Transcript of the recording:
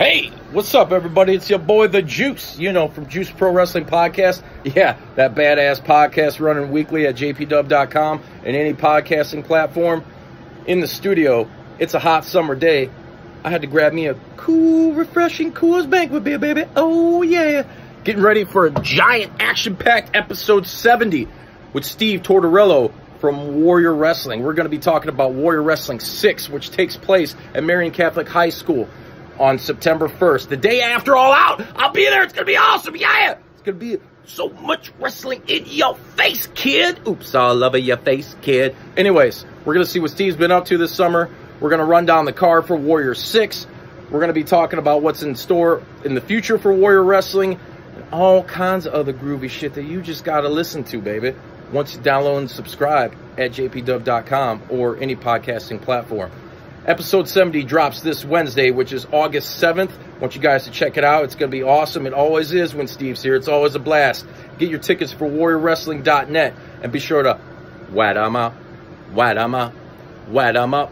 Hey, what's up, everybody? It's your boy, The Juice, you know, from Juice Pro Wrestling Podcast. Yeah, that badass podcast running weekly at jpdub.com and any podcasting platform. In the studio, it's a hot summer day. I had to grab me a cool, refreshing Coors Banquet beer, baby. Oh, yeah. Getting ready for a giant action packed episode 70 with Steve Tortorello from Warrior Wrestling. We're going to be talking about Warrior Wrestling 6, which takes place at Marian Catholic High School on September 1st. The day after All Out, I'll be there. It's going to be awesome. Yeah. It's going to be so much wrestling in your face, kid. Oops, all over your face, kid. Anyways, we're going to see what Steve's been up to this summer. We're going to run down the card for Warrior 6. We're going to be talking about what's in store in the future for Warrior Wrestling and all kinds of other groovy shit that you just got to listen to, baby. Once you download and subscribe at jpdub.com or any podcasting platform. Episode 70 drops this Wednesday, which is August 7th. I want you guys to check it out. It's going to be awesome. It always is when Steve's here. It's always a blast. Get your tickets for warriorwrestling.net and be sure to wad 'em up, wad 'em up, wad 'em up.